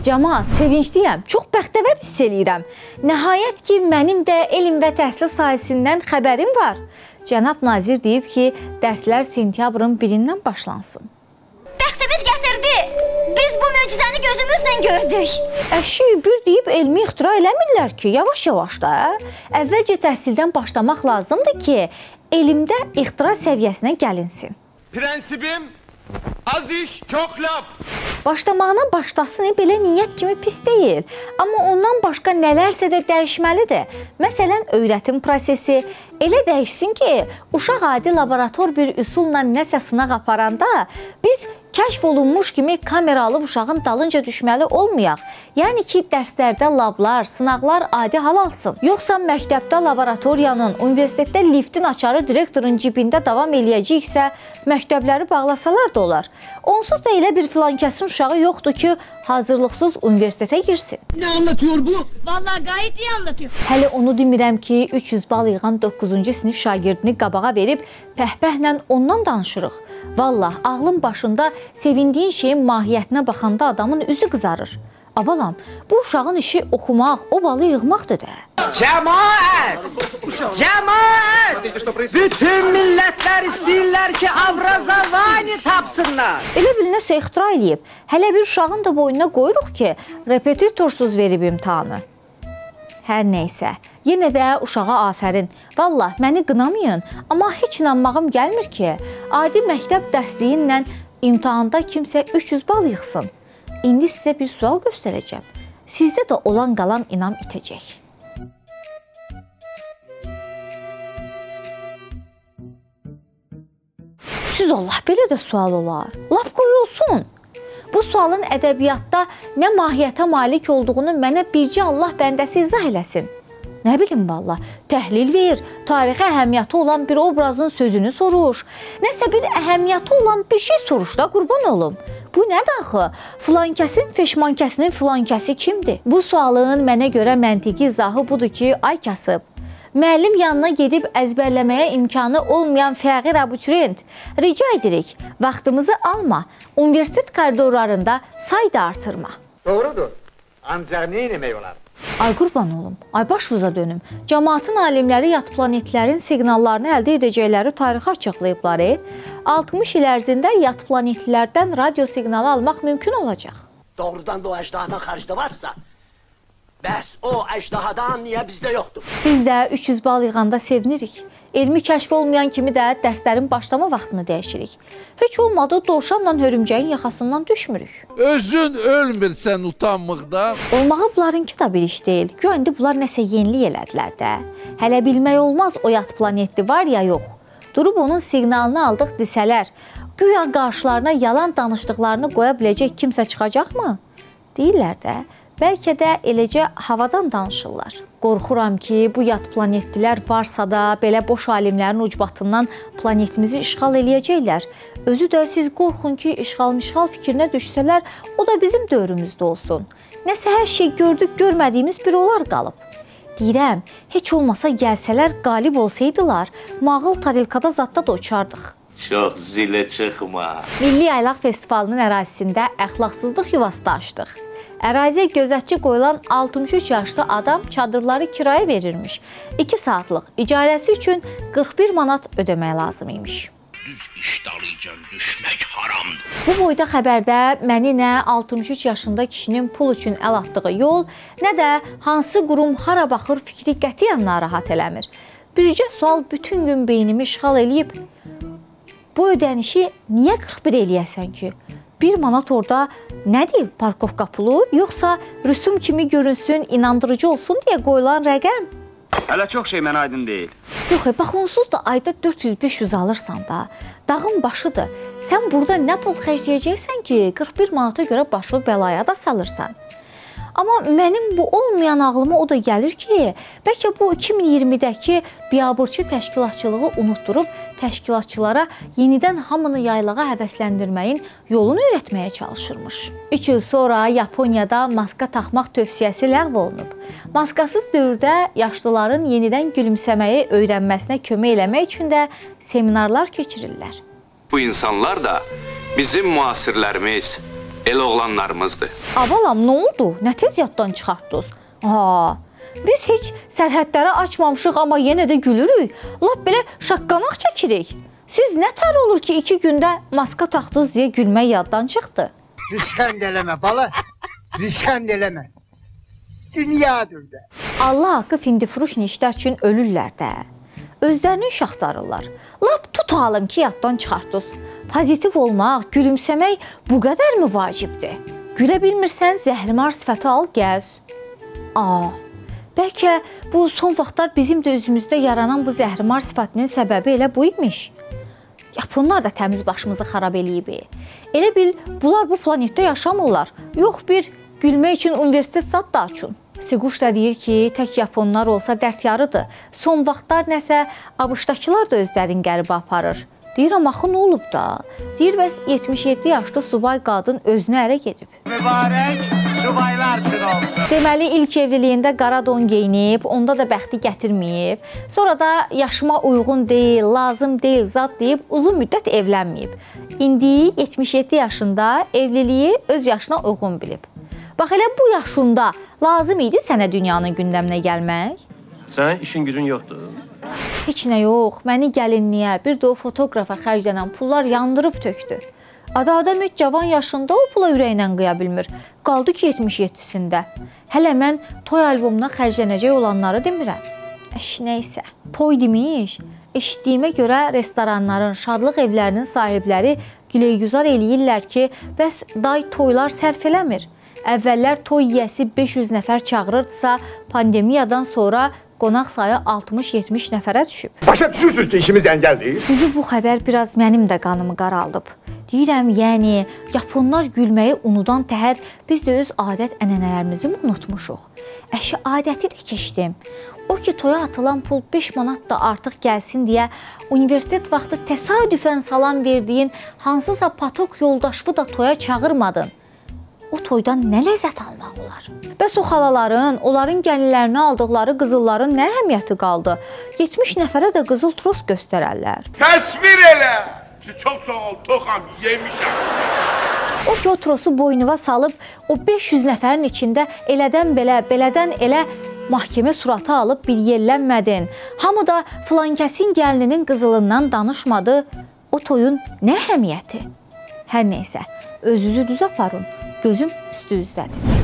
Cəmaət, sevincliyəm, çox bəxtəvər hiss eləyirəm. Nəhayət ki, mənim də elm və təhsil sahəsindən xəbərim var. Cənab nazir deyib ki, dərslər sentyabrın 1-dən başlansın. Bəxtimiz gətirdi. Biz bu möcüzəni gözümüzlə gördük. Əşi, bir deyib elmi ixtira eləmirlər ki, yavaş-yavaş da. Əvvəlcə təhsildən başlamaq lazımdır ki, elmdə ixtira səviyyəsinə gəlinsin. Prensibim az iş çok laf. Başlamağına başlasın belə niyyət kimi pis deyil, amma ondan başqa nələrsə də dəyişməlidir. Məsələn, öyrətim prosesi elə dəyişsin ki, uşaq adi laborator bir üsulla nəsə sınaq aparanda biz kəşf olunmuş kimi kamera alıb uşağın dalınca düşməli olmayaq. Yəni ki, dərslərdə lablar, sınaqlar adi hal alsın. Yoxsa məktəbdə laboratoriyanın, universitetdə liftin açarı direktorun cibində davam eləyəcəksə, məktəbləri bağlasalar da olar. Onsuz da elə bir filankəsin uşağı yoxdur ki, hazırlıqsız universitetə girsin. Ne anlatıyor bu? Vallahi gayet iyi anlatıyor. Hələ onu demirəm ki, 300 bal yığan 9-cu sinif şagirdini qabağa verib pəhpəhlə ondan danışırıq. Vallah, ağlın başında sevindiyin şeyin mahiyyətinə baxanda adamın üzü qızarır. Abalam, bu uşağın işi oxumaq, o balı yığmaqdır da. Cemaat! Cemaat! Bütün millətlər istəyirlər ki, Abrazavani tapsınlar. Elə bil nəsə ixtira eləyib. Hələ bir uşağın da boynuna qoyuruq ki, repetitorsuz verib imtahanı. Hər nəysə, yenə də uşağa afərin. Vallah, məni qınamayın, amma heç inanmağım gəlmir ki, adi məktəb dərsliyi ilə imtahanda kimsə 300 bal yığsın. İndi sizə bir sual göstərəcəm. Sizdə də olan qalan inam itəcək. Siz Allah belə də sual olar. Lap qoy olsun. Bu sualın ədəbiyyatda nə mahiyyətə malik olduğunu mənə bircə Allah bəndəsi izah eləsin. Nə bilim valla, təhlil ver, tarixi əhəmiyyəti olan bir obrazın sözünü soruş. Nəsə bir əhəmiyyəti olan bir şey soruş da qurban olum. Bu nədir axı? Filankəsin feşmankəsinin filankəsi kimdir? Bu sualın mənə görə məntiqi izahı budur ki, ay kasıb. Müəllim yanına gedib əzbərləməyə imkanı olmayan fəqir abituriyent, rica edirik, vaxtımızı alma. Universitet koridorlarında say da artırma. Doğrudur. Ancak ne yemeği olar? Ay qurban olum. Ay başınıza dönüm. Cəmaətin alimləri yad planetlərin siqnallarını əldə edəcəkləri tarixi açıqlayıblar. e. 60 il ərzində yad planetlərdən radio siqnalı almaq mümkün olacaq. Doğrudan da o əcdahadan xaricdə varsa, bəs o əcdahadan niyə bizdə yoxdur? Biz də 300 bal yığanda sevinirik. Elmi kəşf olmayan kimi də dərslərin başlama vaxtını dəyişirik. Heç olmadı dovşanla hörümcəyin yaxasından düşmürük. Özün ölmürsən utanmaqdan. Olmağı bunlarınki da bir iş deyil. Güya indi bunlar nəsə yenilik elədilər də. Hələ bilmək olmaz o yad planetli var ya yox. Durub onun siqnalını aldıq desələr, güya qarşılarına yalan danışdıqlarını qoya biləcək kimsə çıxacaqmı? Deyirlər də, bəlkə də eləcə havadan danışırlar. Qorxuram ki, bu yad planetlilər varsa da belə boş alimlərin ucbatından planetimizi işğal eləyəcəklər. Özü də siz qorxun ki, işğal-mişğal fikrinə düşsələr, o da bizim dövrümüzdə olsun. Nəsə hər şey gördük, görmədiyimiz bir olar qalıb. Deyirəm, heç olmasa gəlsələr, qalib olsaydılar, mağıl tarilkada zadda da uçardıq. Çox zilə çıxma. Milli Yaylaq Festivalının ərazisində əxlaqsızlıq yuvası da açdıq. Əraziyə gözətçi qoyulan 63 yaşlı adam çadırları kirayə verirmiş. 2 saatlıq icarəsi üçün 41 manat ödəmək lazım imiş. Düz iştalıcan düşmek haramdır. Bu boyda xəbərdə məni nə 63 yaşında kişinin pul üçün əl atdığı yol, nə də hansı qurum hara baxır fikri qətiyyən narahat eləmir. Bircə sual bütün gün beynimi işğal eləyib. Bu ödənişi niyə 41 eləyəsən ki? 1 manat orada nədir? Parkovka pulu, yoxsa rüsum kimi görünsün, inandırıcı olsun deyə qoyulan rəqəm? Hələ çox şey mənə aydın deyil. Yox, e, bax onsuz da ayda 400-500 alırsan da. Dağın başıdır. Sən burada nə pul xərcləyəcəksən ki, 41 manata görə başı bəlaya da salırsan. Amma mənim bu olmayan ağlıma o da gəlir ki, bəlkə bu 2020-dəki biabırçı təşkilatçılığı unutdurub təşkilatçılara yenidən hamını yaylağa həvəsləndirməyin yolunu öyrətməyə çalışırmış. 3 il sonra Yaponiyada maska taxmaq tövsiyəsi ləğv olunub. Maskasız dövrdə yaşlıların yenidən gülümsəməyi öyrənməsinə kömək eləmək üçün də seminarlar keçirirlər. Bu insanlar da bizim müasirlərimiz, El oğlanlarımızdır. Avalam, nə oldu? Nə tez yaddan çıxartdınız? Ha, biz heç sərhədləri açmamışıq, amma yenə də gülürük. Lap belə şaqqanaq çəkirik. Siz nə tər olur ki, 2 gündə maska taxdınız deyə gülmək yaddan çıxdı? Riskənd eləmə bala. Riskənd eləmə. Dünyadır da. Allah haqqı findifruş işlər üçün ölürlər də. Özlərini iş axtarırlar. Lap tut halım ki, yaddan çıxartdınız. Pozitiv olmaq, gülümsəmək bu qədərmi vacibdir? Gülə bilmirsən, zəhrimar sifəti al, gəz. A. Bəlkə bu son vaxtlar bizim də özümüzdə yaranan bu zəhrimar sifətinin səbəbi elə bu imiş. Yaponlar da təmiz başımızı xarab eləyib. Elə bil bunlar bu planetdə yaşamırlar. Yox bir gülmək üçün universitet zad da açın. Siguş da deyir ki, tək yaponlar olsa dərd yarıdır. Son vaxtlar nəsə ABŞ-dakılar da özlərini qəribə aparır. Deyirəm axı nə olub da? Deyir bəs 77 yaşlı subay qadın özünə ərə gedib. Mübarək subaylar üçün olsun. Deməli ilk evliliyində qara don geyinib, onda da bəxti gətirməyib. Sonra da yaşıma uyğun deyil, lazım deyil zad deyib uzun müddət evlənməyib. İndi 77 yaşında evliliyi öz yaşına uyğun bilib. Bax elə bu yaşında lazım idi sənə dünyanın gündəminə gəlmək? Sen işin gücün yoktu. Heç nə yox. Məni gəlinliyə, bir də o fotoqrafa xərclənən pullar yandırıb tökdü. Ada adam heç cavan yaşında o pula ürəklə qıya bilmir. Qaldı ki 77-sində. Hələ mən toy albomuna xərclənəcək olanları demirəm. Əş nəysə. Toy demiş. Eşitdiyimə görə restoranların, şadlıq evlərinin sahibləri güləygüzar eləyirlər ki, bəs day toylar sərf eləmir. Əvvəllər toy yiyəsi 500 nəfər çağırırdısa, pandemiyadan sonra qonaq sayı 60-70 nəfərə düşüb. Başa düşürsünüz ki işimiz engel değil. Düzü bu xəbər biraz mənim də qanımı qaraldıb. Deyirəm, yəni yaponlar gülməyi unudan təhər biz də öz adət-ənənələrimizi mi unutmuşuq? Əşi adəti də keçdim. O ki toya atılan pul 5 manat da artıq gəlsin deyə universitet vaxtı təsadüfən salam verdiyin hansısa patok yoldaşını da toya çağırmadın. O toydan nə ləzzət almaq olar? Bəs o xalaların, onların gəlinlərinə aldıqları qızılların nə əhəmiyyəti qaldı? 70 nəfərə də qızıl tros göstərərlər. Təsvir elə. Çok sağ ol Toxam yemişəm. O ki o trosu boynuna salıb o 500 nəfərin içində elədən belə, belədən elə məhkəmə suratı alıb bir yellənmədin. Hamı da filankəsin gəlininin qızılından danışmadı. O toyun nə əhəmiyyəti? Hər nəysə, özünüzü düz aparın. Gözüm üstü üzdədir.